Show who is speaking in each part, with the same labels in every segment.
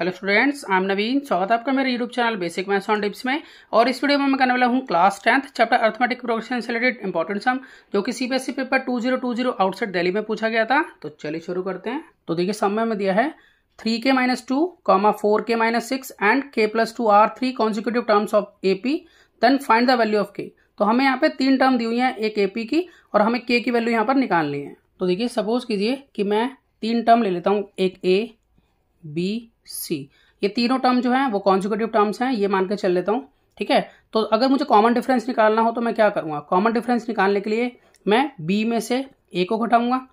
Speaker 1: Hello students I am Naveen. स्वागत है आपका मेरे YouTube channel basic maths on tips में। और इस वीडियो में मैं करने वाला हूँ class tenth chapter arithmetic progression से रिलेटेड इंपॉर्टेंट सम जो कि सीबीएसई पेपर 2020 आउटसाइड दिल्ली में पूछा गया था। तो चलिए शुरू करते हैं। तो देखिए सम में दिया है three k minus two comma four k minus six and k plus two are three consecutive terms of A P then find the value of k तो हमें यहाँ पे तीन टर्म दी हुई है, एक ए पी की, और हमें के की वैल्यू यहाँ पर निकालनी है। तो देखिए सपोज़ कीजिए कि मैं तीन टर्म ले लेता हूँ, एक ए बी सी। ये तीनों टर्म जो है, वो कॉन्जिक्यूटिव टर्म्स हैं, ये मान के चल लेता हूँ, ठीक है? तो अगर मुझे कॉमन डिफरेंस निकालना हो तो मैं क्या करूँगा? कॉमन डिफरेंस निकालने के लिए मैं बी में से ए को घटाऊँगा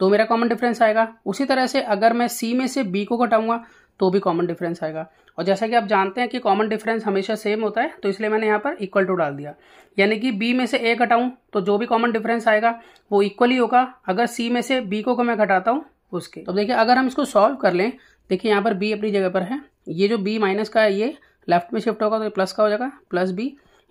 Speaker 1: तो मेरा कॉमन डिफरेंस आएगा। उसी तरह से अगर मैं सी में से बी को घटाऊँगा तो भी कॉमन डिफरेंस आएगा। और जैसा कि आप जानते हैं कि कॉमन डिफरेंस हमेशा सेम होता है तो इसलिए मैंने यहाँ पर इक्वल टू डाल दिया। यानी कि बी में से ए घटाऊं तो जो भी कॉमन डिफरेंस आएगा, वो इक्वल ही होगा। अगर सी में से बी को मैं घटाता हूँ, उसके। तो देखिए, अगर हम इसको सॉल्व कर लें देखिए, यहाँ पर बी अपनी जगह पर है। ये जो बी माइनस का है, ये लेफ़्ट में शिफ्ट होगा तो ये प्लस का हो जाएगा प्लस बी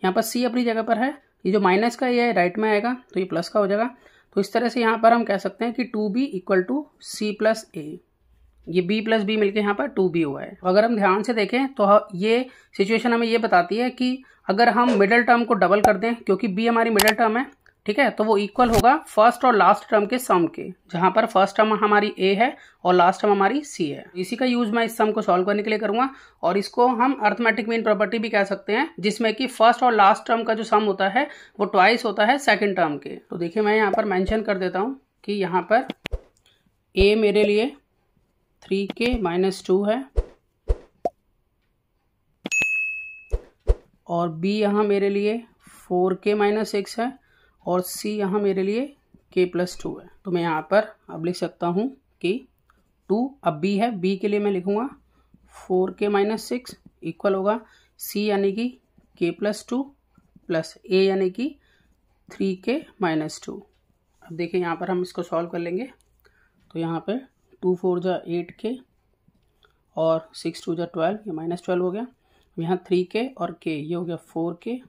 Speaker 1: यहाँ पर सी अपनी जगह पर है। ये जो माइनस का ये राइट में आएगा तो ये प्लस का हो जाएगा। तो इस तरह से यहाँ पर हम कह सकते हैं कि two b equal to c plus a ये बी प्लस बी मिलकर यहाँ पर टू बी हुआ है। अगर हम ध्यान से देखें तो ये सिचुएशन हमें ये बताती है कि अगर हम मिडल टर्म को डबल कर दें, क्योंकि बी हमारी मिडल टर्म है ठीक है? तो वो इक्वल होगा फ़र्स्ट और लास्ट टर्म के सम के, जहाँ पर फ़र्स्ट टर्म हमारी ए है और लास्ट टर्म हमारी सी है। इसी का यूज़ मैं इस सम को सॉल्व करने के लिए करूँगा और इसको हम अर्थमेटिक मीन प्रॉपर्टी भी कह सकते हैं, जिसमें कि फ़र्स्ट और लास्ट टर्म का जो सम होता है, वो ट्वाइस होता है सेकेंड टर्म के। तो देखिए मैं यहाँ पर मैंशन कर देता हूँ कि यहाँ पर ए मेरे लिए थ्री के माइनस टू है और बी यहाँ मेरे लिए फोर के माइनस सिक्स है। और सी यहाँ मेरे लिए के प्लस टू है। तो मैं यहाँ पर अब लिख सकता हूँ कि टू अब बी है। बी के लिए मैं लिखूँगा फोर के माइनस सिक्स इक्वल होगा सी यानी कि के प्लस टू प्लस ए यानी कि थ्री के माइनस टू अब देखिए यहाँ पर हम इसको सॉल्व कर लेंगे। तो यहाँ पर टू फोर जा एट के और सिक्स टू जा ट्वेल्व ये माइनस ट्वेल्व हो गया। यहाँ थ्री के और के ये हो गया फोर के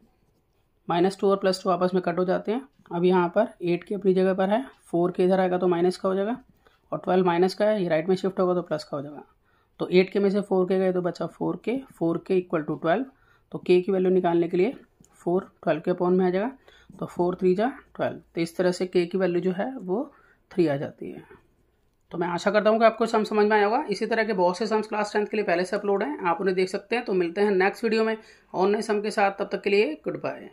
Speaker 1: माइनस टू और प्लस टू आपस में कट हो जाते हैं। अब यहाँ पर एट के अपनी जगह पर है, फोर के इधर आएगा तो माइनस का हो जाएगा, और ट्वेल्व माइनस का है, ये राइट में शिफ्ट होगा तो प्लस का हो जाएगा। तो एट के में से फोर के गए तो बचा फोर के फोर के इक्वल टू ट्वेल्व तो के की वैल्यू निकालने के लिए फोर ट्वेल्व के अपॉन में आ जाएगा तो फोर थ्री जा ट्वेल्व तो इस तरह से के की वैल्यू जो है वो थ्री आ जाती है। तो मैं आशा करता हूँ कि आपको सम समझ में आया होगा। इसी तरह के बहुत से सम्स क्लास टेंथ के लिए पहले से अपलोड हैं, आप उन्हें देख सकते हैं। तो मिलते हैं नेक्स्ट वीडियो में और नए सम के साथ, तब तक के लिए गुड बाय